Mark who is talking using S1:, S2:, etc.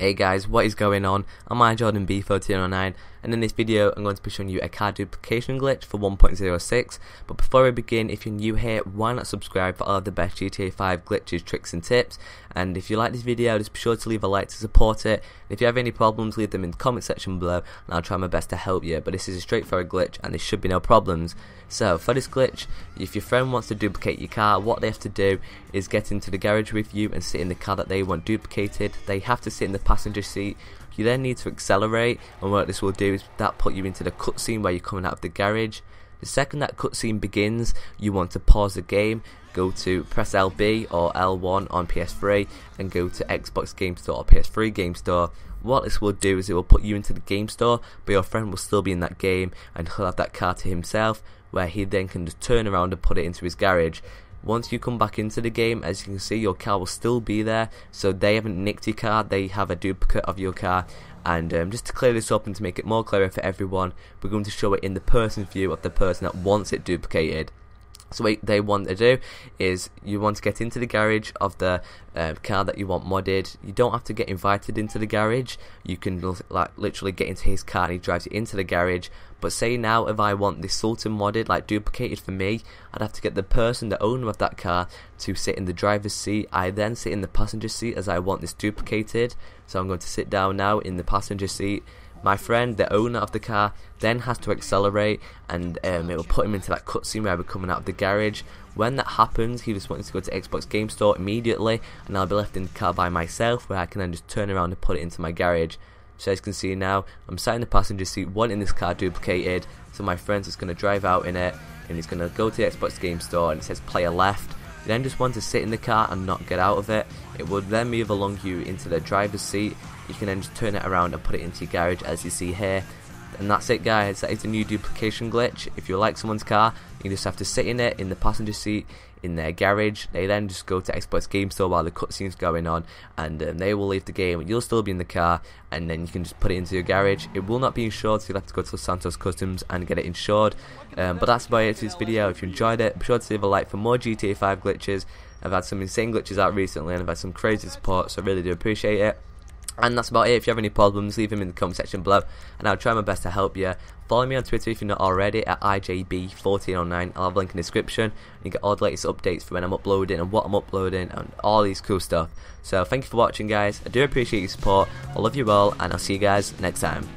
S1: Hey guys, what is going on? I'm Jordan B1409 and in this video I'm going to be showing you a car duplication glitch for 1.06 but before we begin if you're new here why not subscribe for all of the best GTA 5 glitches, tricks and tips? And if you like this video just be sure to leave a like to support it. And if you have any problems leave them in the comment section below and I'll try my best to help you. But this is a straightforward glitch and there should be no problems. So for this glitch if your friend wants to duplicate your car what they have to do is get into the garage with you and sit in the car that they want duplicated. They have to sit in the passenger seat you then need to accelerate and what this will do is that put you into the cutscene where you're coming out of the garage. The second that cutscene begins you want to pause the game go to press LB or L1 on PS3 and go to Xbox Game Store or PS3 Game Store. What this will do is it will put you into the game store but your friend will still be in that game and he'll have that car to himself where he then can just turn around and put it into his garage once you come back into the game, as you can see, your car will still be there. So they haven't nicked your car, they have a duplicate of your car. And um, just to clear this up and to make it more clear for everyone, we're going to show it in the person view of the person that wants it duplicated. So what they want to do is you want to get into the garage of the uh, car that you want modded. You don't have to get invited into the garage. You can like literally get into his car and he drives it into the garage. But say now if I want this Sultan modded, like duplicated for me, I'd have to get the person, the owner of that car, to sit in the driver's seat. I then sit in the passenger seat as I want this duplicated. So I'm going to sit down now in the passenger seat my friend, the owner of the car, then has to accelerate and um, it will put him into that cutscene where we're coming out of the garage. When that happens, he just wants to go to Xbox Game Store immediately and I'll be left in the car by myself where I can then just turn around and put it into my garage. So as you can see now, I'm sat in the passenger seat wanting this car duplicated, so my friend's just going to drive out in it and he's going to go to the Xbox Game Store and it says player left. You then just want to sit in the car and not get out of it. It will then move along you into the driver's seat. You can then just turn it around and put it into your garage as you see here. And that's it guys. That is a new duplication glitch. If you like someone's car you just have to sit in it in the passenger seat in their garage. They then just go to Xbox Game Store while the cutscene's going on and um, they will leave the game. You'll still be in the car and then you can just put it into your garage. It will not be insured so you'll have to go to Santos Customs and get it insured. Um, but that's about it for this video. If you enjoyed it be sure to leave a like for more GTA 5 glitches. I've had some insane glitches out recently and I've had some crazy support so I really do appreciate it and that's about it. If you have any problems, leave them in the comment section below, and I'll try my best to help you. Follow me on Twitter if you're not already at IJB1409. I'll have a link in the description. You get all the latest updates for when I'm uploading and what I'm uploading and all these cool stuff. So thank you for watching, guys. I do appreciate your support. I love you all, and I'll see you guys next time.